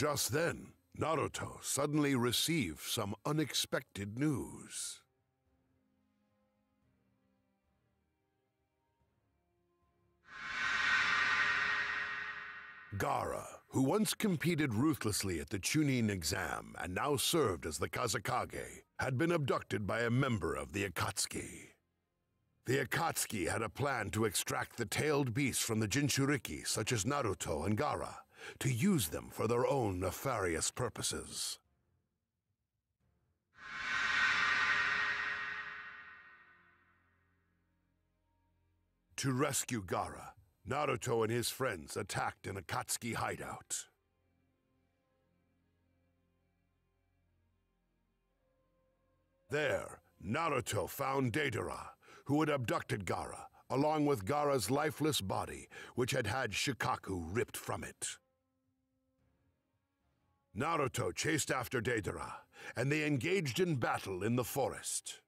Just then, Naruto suddenly received some unexpected news. Gaara, who once competed ruthlessly at the Chunin exam and now served as the Kazekage, had been abducted by a member of the Akatsuki. The Akatsuki had a plan to extract the tailed beasts from the Jinchuriki, such as Naruto and Gaara, to use them for their own nefarious purposes. To rescue Gaara, Naruto and his friends attacked an Akatsuki hideout. There, Naruto found Deidara, who had abducted Gaara, along with Gaara's lifeless body, which had had Shukaku ripped from it. Naruto chased after Deidara, and they engaged in battle in the forest.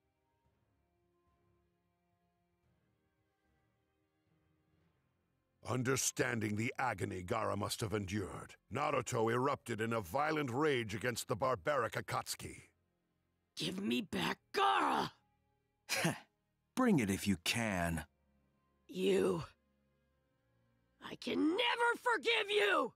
Understanding the agony Gaara must have endured, Naruto erupted in a violent rage against the barbaric Akatsuki. Give me back Gaara! Bring it if you can. You... I can never forgive you!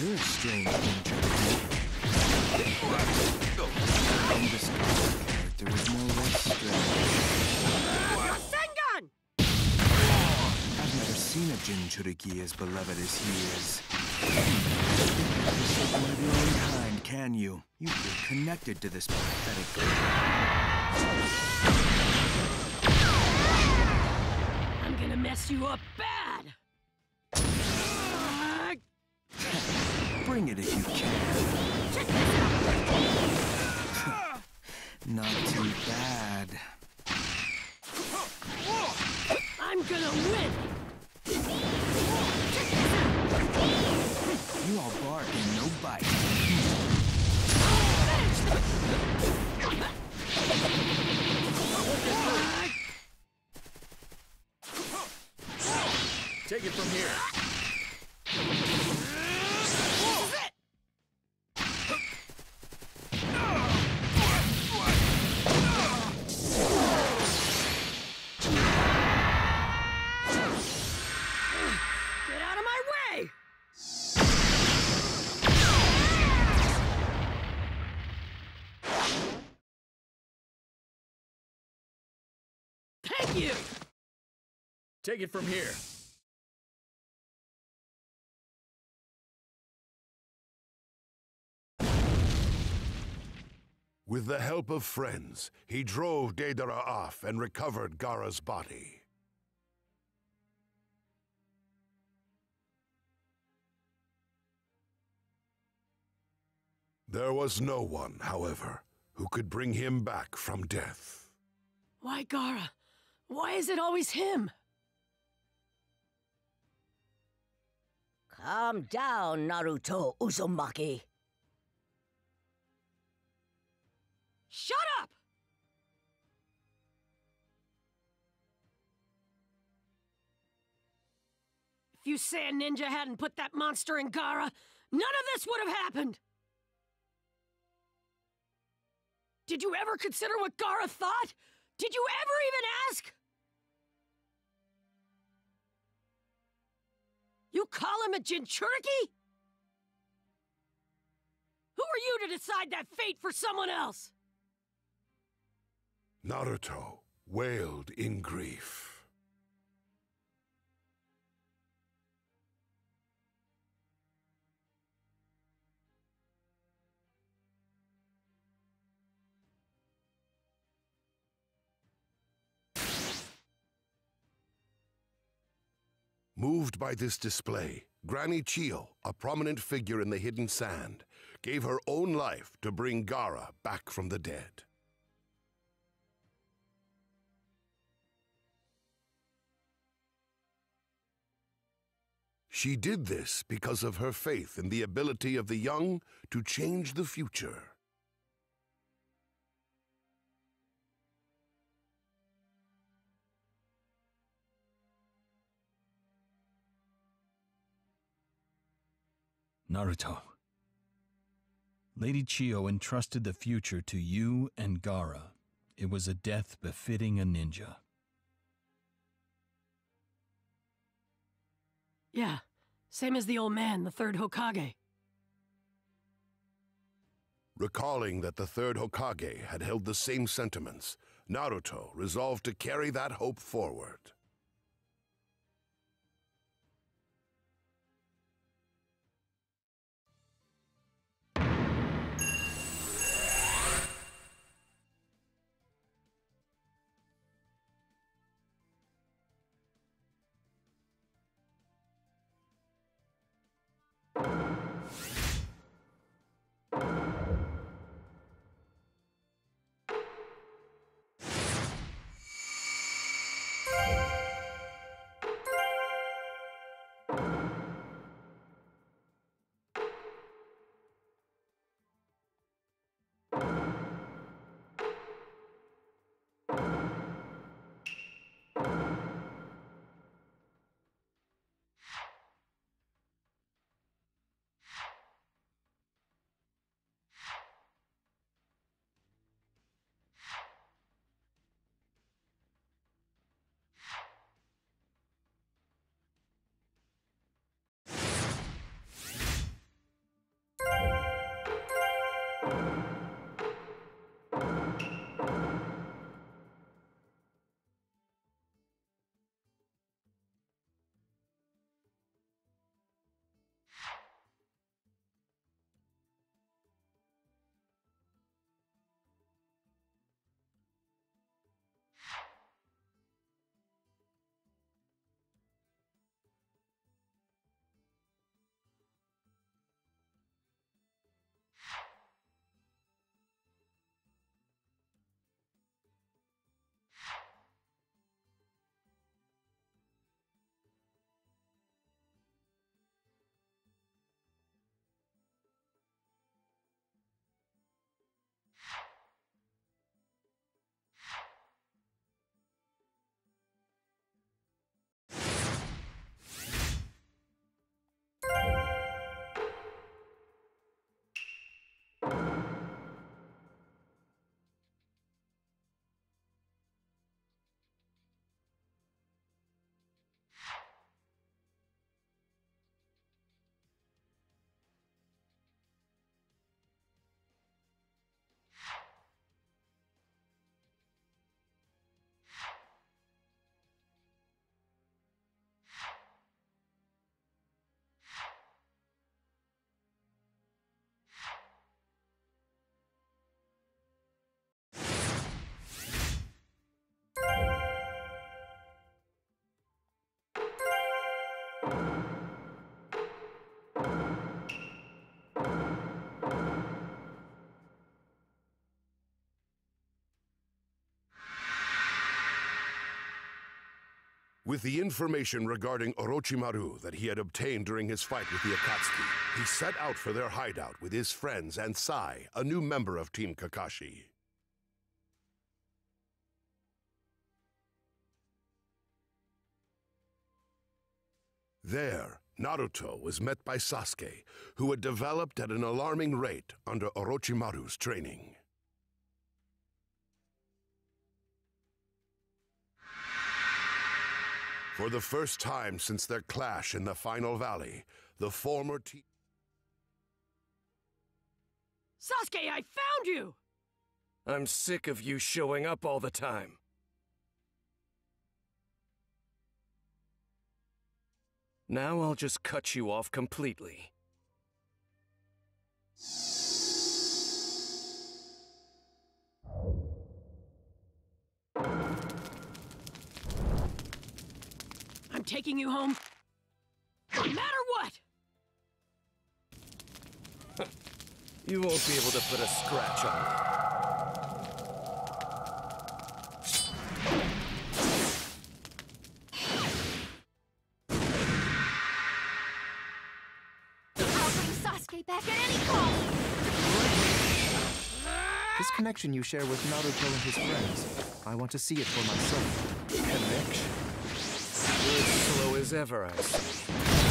You're a strange ninja. From this character is no less strange. Rasengan! I've never seen a Jinchuriki as beloved as he is. You're one of your own kind, can you? You feel connected to this pathetic I'm gonna mess you up bad! Bring it if you can. Check this out! Not too bad. I'm gonna win! You all bark and no bite. Take it from here. You! Take it from here. With the help of friends, he drove Deidara off and recovered Gaara's body. There was no one, however, who could bring him back from death. Why Gaara? Why is it always him? Calm down, Naruto Uzumaki. Shut up! If you Sand Ninja hadn't put that monster in Gaara, none of this would have happened! Did you ever consider what Gaara thought? Did you ever even ask? You call him a Jinchuriki? Who are you to decide that fate for someone else? Naruto wailed in grief. Moved by this display, Granny Chiyo, a prominent figure in the hidden sand, gave her own life to bring Gaara back from the dead. She did this because of her faith in the ability of the young to change the future. Naruto. Lady Chiyo entrusted the future to you and Gaara. It was a death befitting a ninja. Yeah, same as the old man, the third Hokage. Recalling that the third Hokage had held the same sentiments, Naruto resolved to carry that hope forward. With the information regarding Orochimaru that he had obtained during his fight with the Akatsuki, he set out for their hideout with his friends and Sai, a new member of Team Kakashi. There, Naruto was met by Sasuke, who had developed at an alarming rate under Orochimaru's training. For the first time since their clash in the final valley, the former team. Sasuke, I found you! I'm sick of you showing up all the time. Now I'll just cut you off completely. I'm taking you home. No matter what! You won't be able to put a scratch on me. This connection you share with Naruto and his friends. I want to see it for myself. Connection. You're as slow as ever, I see.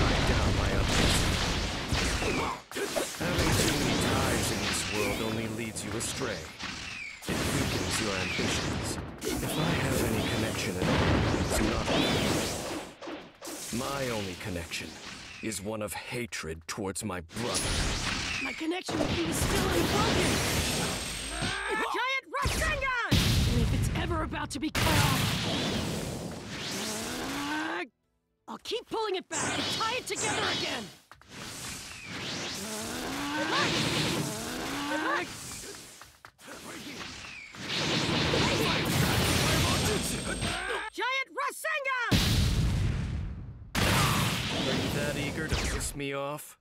Tied. Having too many ties in this world only leads you astray. It weakens your ambitions. If I have any connection at all, it's not. My only connection is one of hatred towards my brother. My connection with you is still unbroken! Giant Rasengan! And if it's ever about to be cut off... I'll keep pulling it back and tie it together again! Giant Rasengan! Are you that eager to piss me off?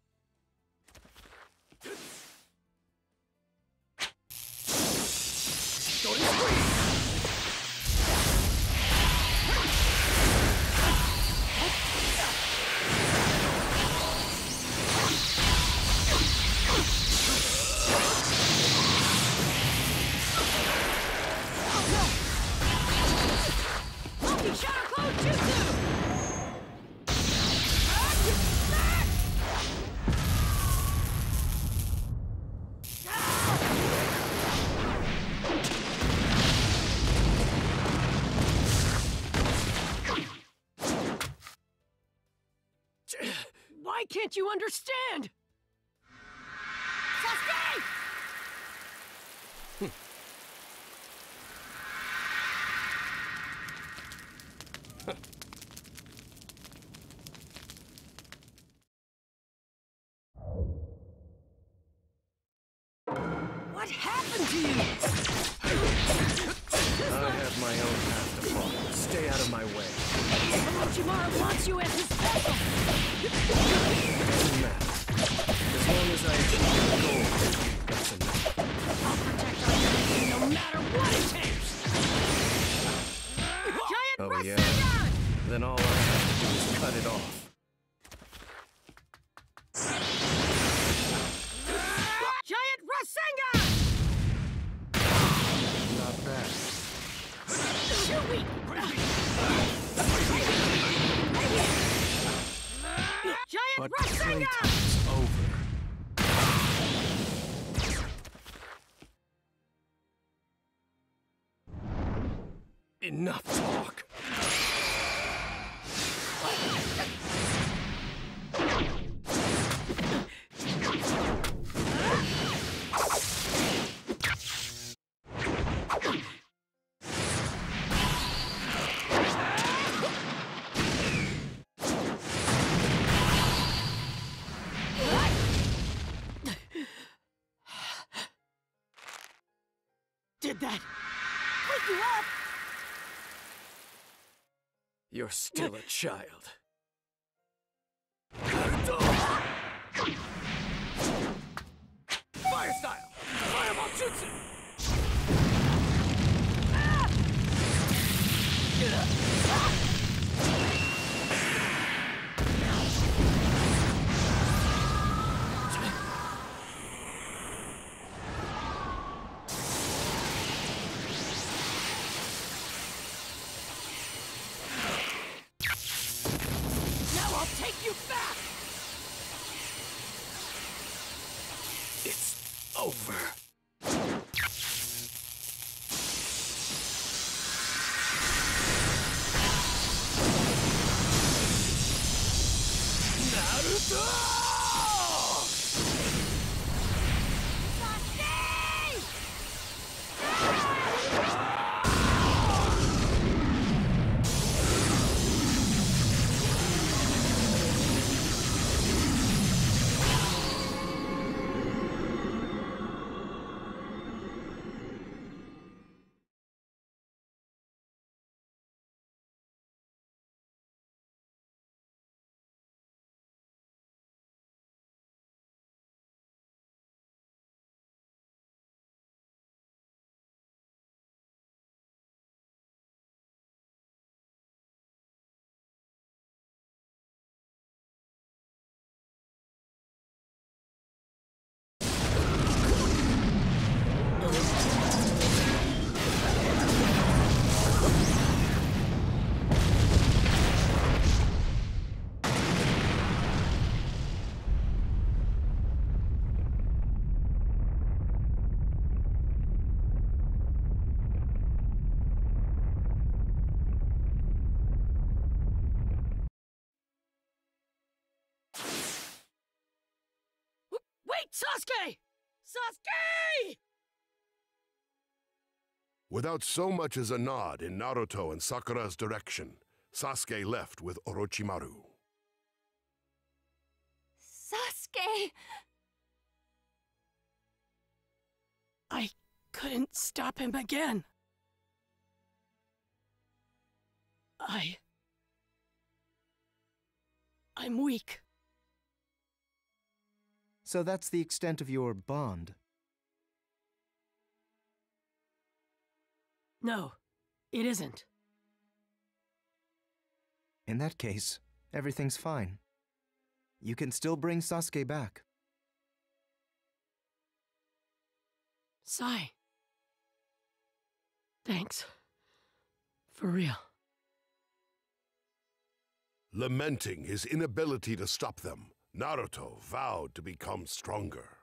Can't you understand? Enough talk. Did that wake you up? You're still a child. Fire style! Fireball jutsu! Now Wait, Sasuke! Sasuke! Without so much as a nod in Naruto and Sakura's direction, Sasuke left with Orochimaru. Sasuke! I couldn't stop him again. I. I'm weak. So that's the extent of your bond. No, it isn't. In that case, everything's fine. You can still bring Sasuke back. Sai. Thanks. For real. Lamenting his inability to stop them, Naruto vowed to become stronger.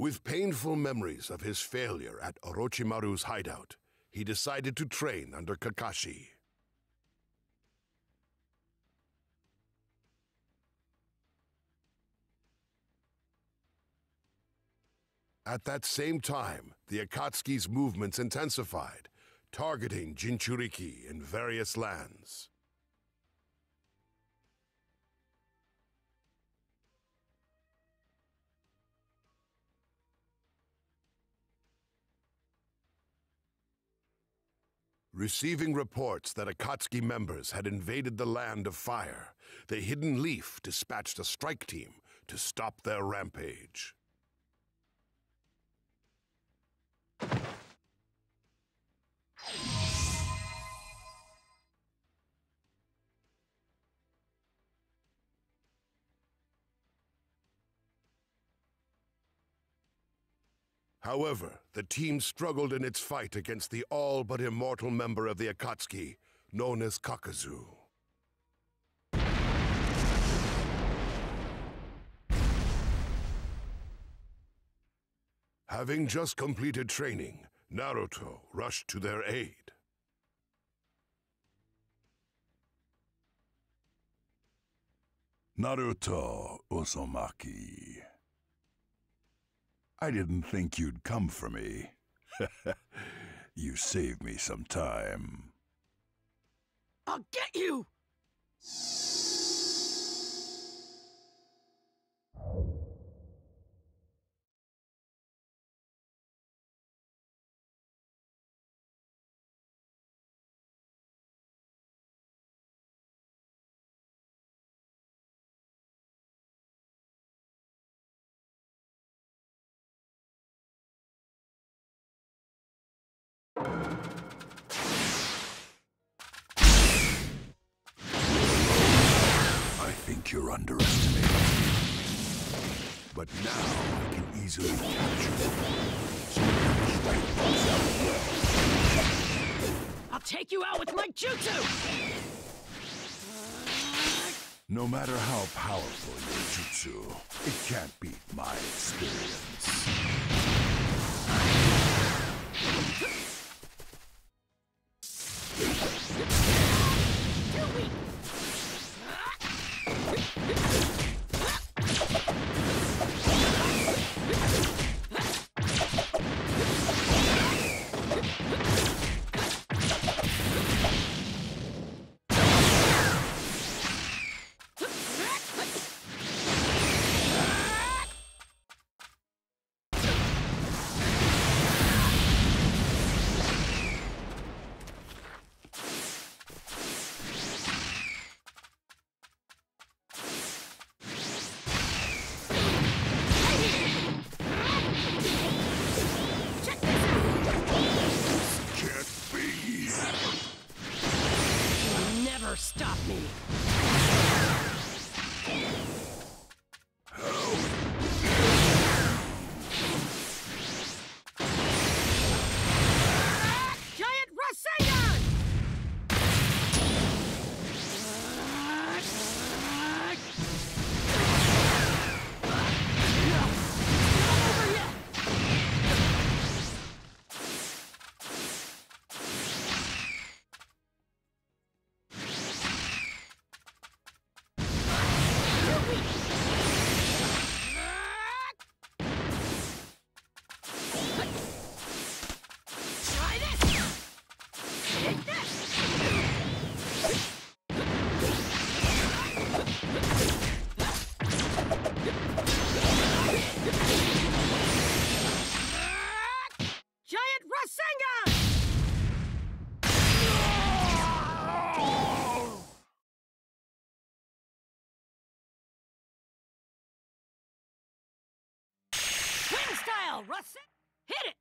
With painful memories of his failure at Orochimaru's hideout, he decided to train under Kakashi. At that same time, the Akatsuki's movements intensified, targeting Jinchuriki in various lands. Receiving reports that Akatsuki members had invaded the Land of Fire, the Hidden Leaf dispatched a strike team to stop their rampage. However, the team struggled in its fight against the all but immortal member of the Akatsuki, known as Kakuzu. Having just completed training, Naruto rushed to their aid. Naruto Uzumaki. I didn't think you'd come for me. you saved me some time. I'll get you! Think you're underestimating me. But now I can easily capture you. So you can strike things out well. I'll take you out with my jutsu! No matter how powerful your jutsu, it can't beat my experience. Hit it!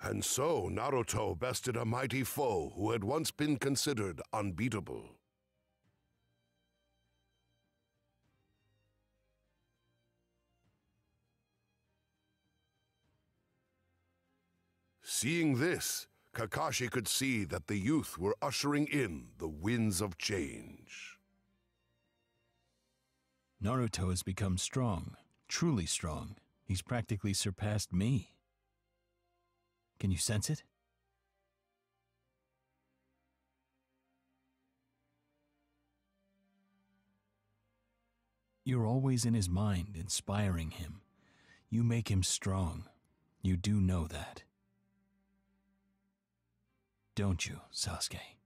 And so Naruto bested a mighty foe who had once been considered unbeatable. Seeing this, Kakashi could see that the youth were ushering in the winds of change. Naruto has become strong, truly strong. He's practically surpassed me. Can you sense it? You're always in his mind, inspiring him. You make him strong. You do know that. Don't you, Sasuke?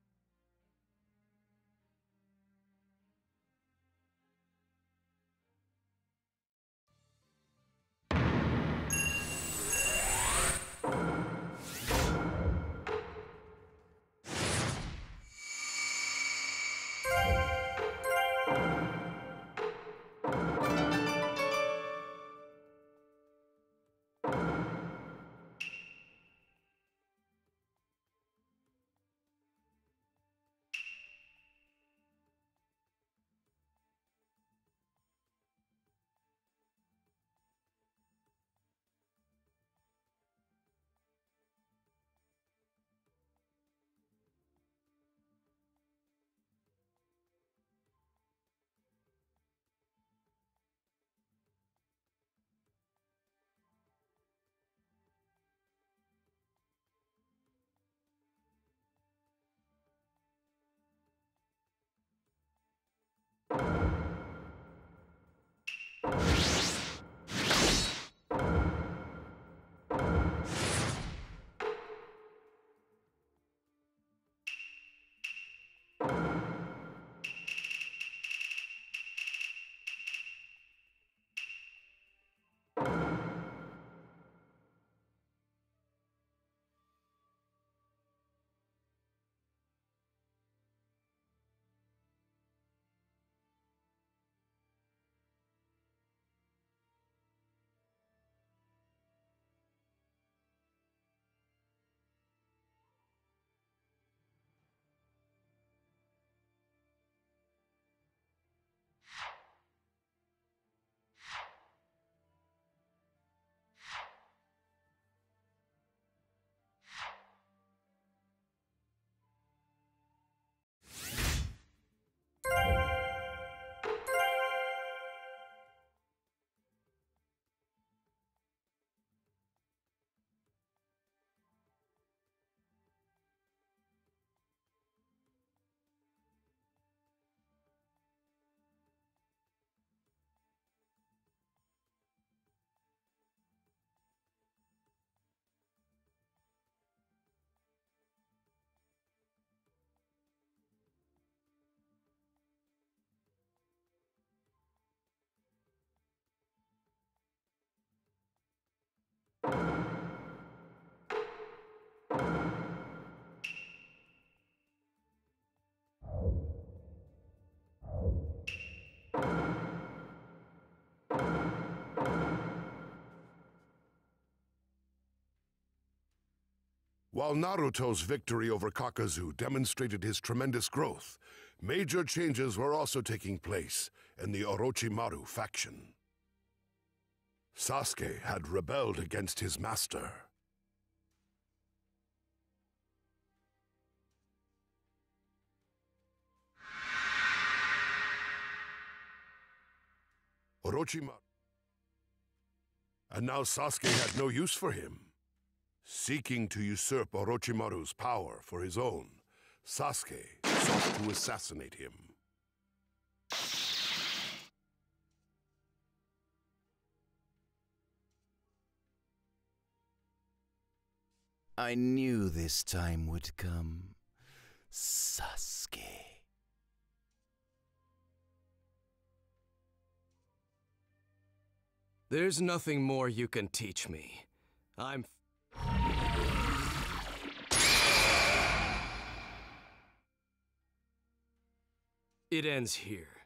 While Naruto's victory over Kakuzu demonstrated his tremendous growth, major changes were also taking place in the Orochimaru faction. Sasuke had rebelled against his master. Orochimaru. And now Sasuke had no use for him. Seeking to usurp Orochimaru's power for his own, Sasuke sought to assassinate him. I knew this time would come. Sasuke. There's nothing more you can teach me. I'm It ends here.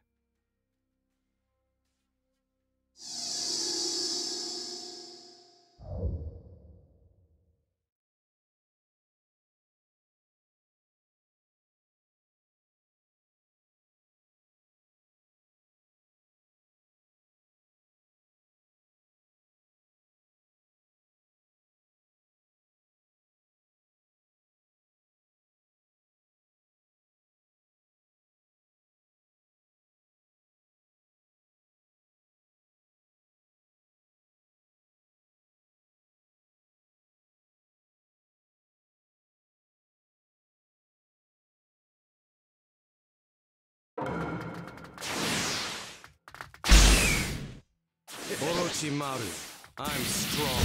Orochimaru, I'm strong.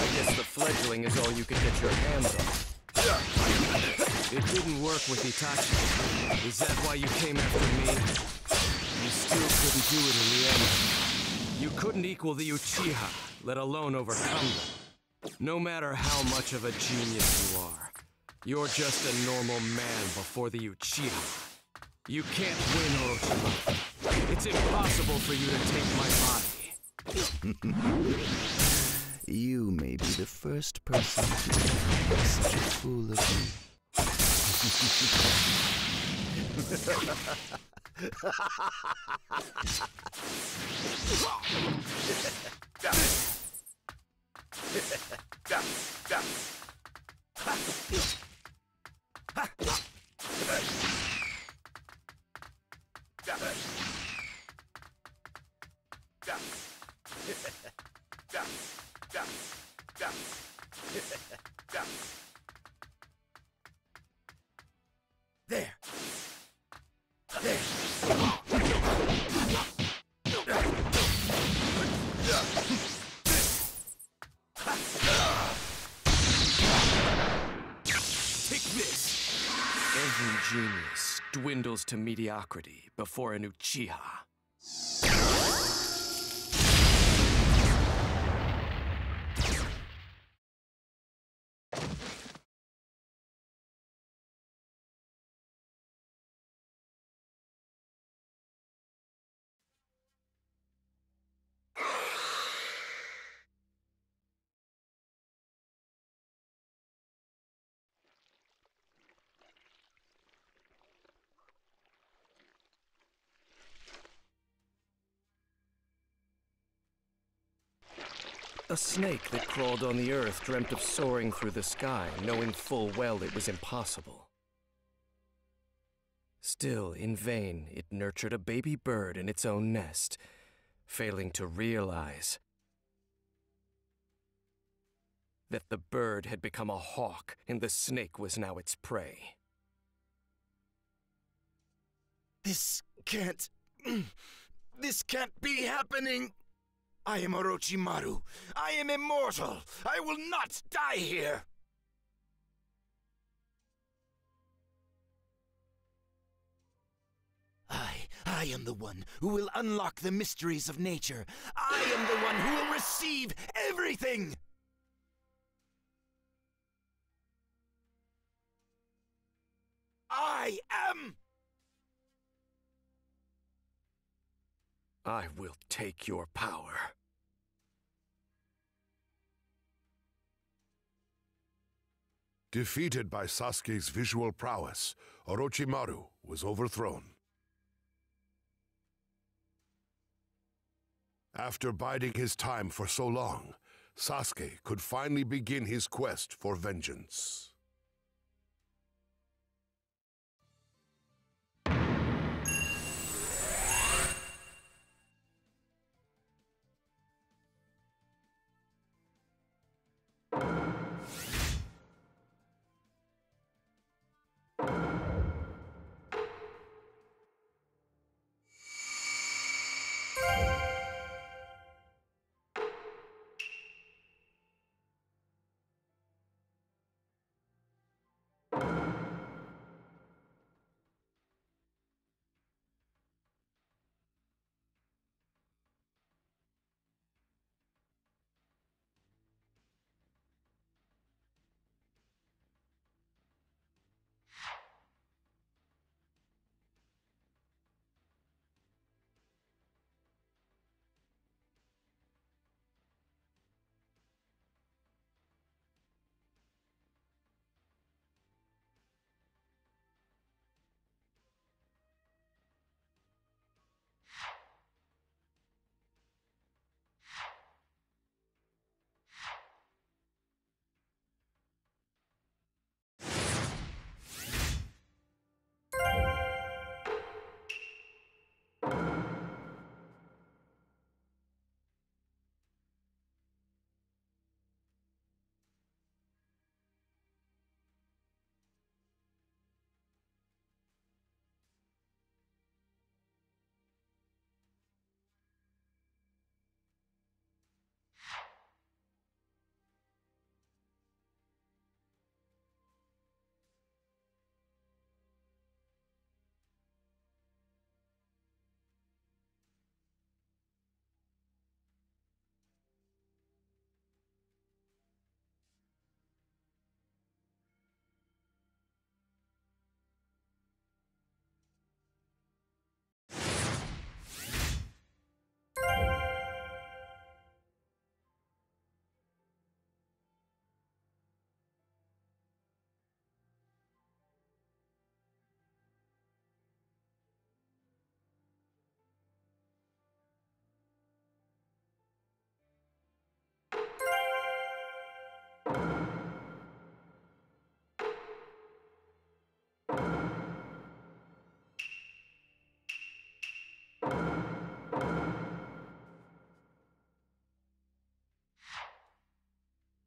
I guess the fledgling is all you could get your hands on. It didn't work with Itachi. Is that why you came after me? You still couldn't do it in the end. You couldn't equal the Uchiha, let alone overcome them. No matter how much of a genius you are, you're just a normal man before the Uchiha. You can't win, Orochimaru. It's impossible for you to take my body. You may be the first person to make such a fool of me. There. To mediocrity before an Uchiha. A snake that crawled on the earth dreamt of soaring through the sky, knowing full well it was impossible. Still, in vain, it nurtured a baby bird in its own nest, failing to realize that the bird had become a hawk and the snake was now its prey. This can't. This can't be happening. I am Orochimaru. I am immortal. I will not die here. I, I am the one who will unlock the mysteries of nature. I am the one who will receive everything. I am. I will take your power. Defeated by Sasuke's visual prowess, Orochimaru was overthrown. After biding his time for so long, Sasuke could finally begin his quest for vengeance.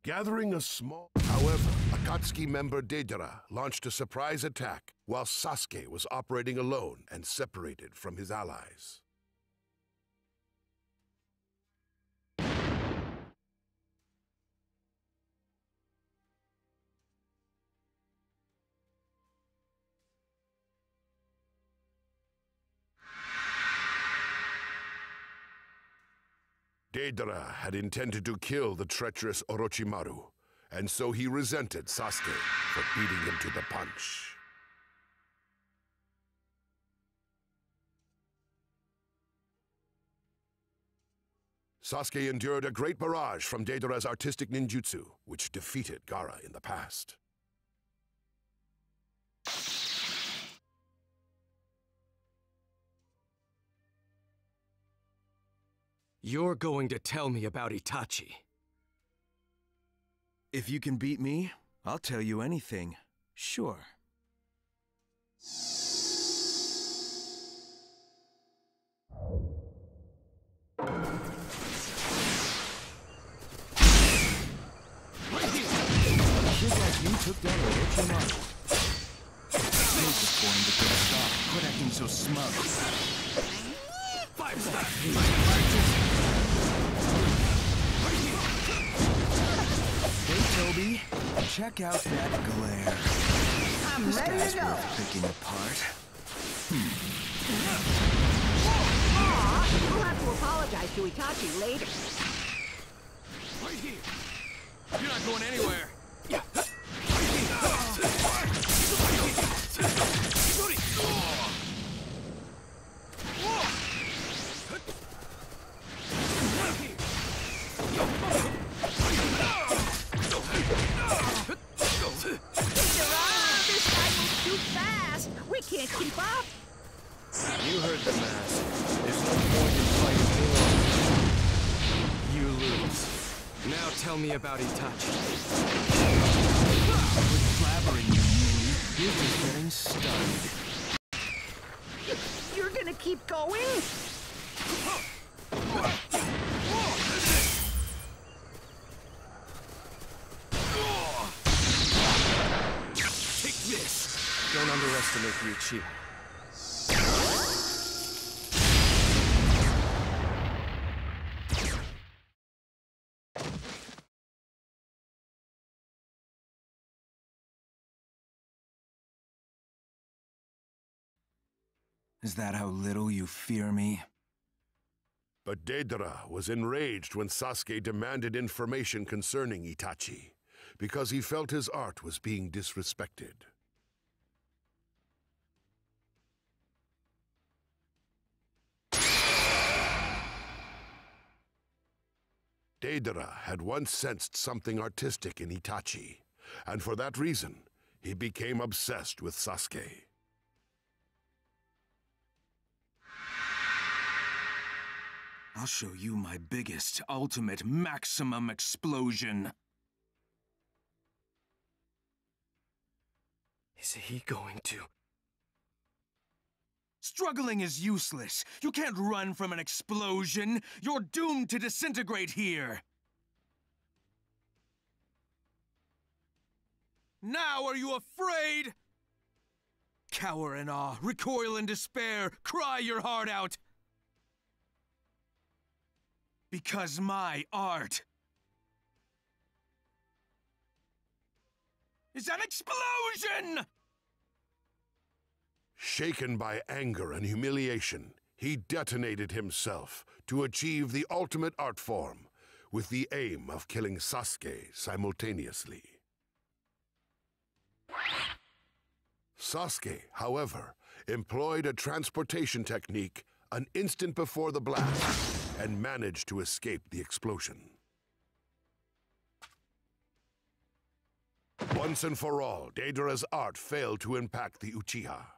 Gathering a small... However, Akatsuki member Deidara launched a surprise attack while Sasuke was operating alone and separated from his allies. Deidara had intended to kill the treacherous Orochimaru, and so he resented Sasuke for beating him to the punch. Sasuke endured a great barrage from Deidara's artistic ninjutsu, which defeated Gaara in the past. You're going to tell me about Itachi. If you can beat me, I'll tell you anything. Sure. You took down Orochimaru. Make it for him to get us off. Quit acting so smug. Five star! Tobi. Check out that glare. I'm This ready guy's to go. worth picking apart. We'll have to apologize to Itachi later. Right here. You're not going anywhere! Tell me Is that how little you fear me? But Deidara was enraged when Sasuke demanded information concerning Itachi, because he felt his art was being disrespected. Deidara had once sensed something artistic in Itachi, and for that reason, he became obsessed with Sasuke. I'll show you my biggest, ultimate, maximum explosion. Is he going to... Struggling is useless. You can't run from an explosion. You're doomed to disintegrate here. Now are you afraid? Cower in awe, recoil in despair, cry your heart out. Because my art is an explosion! Shaken by anger and humiliation, he detonated himself to achieve the ultimate art form with the aim of killing Sasuke simultaneously. Sasuke, however, employed a transportation technique an instant before the blast and managed to escape the explosion. Once and for all, Deidara's art failed to impact the Uchiha.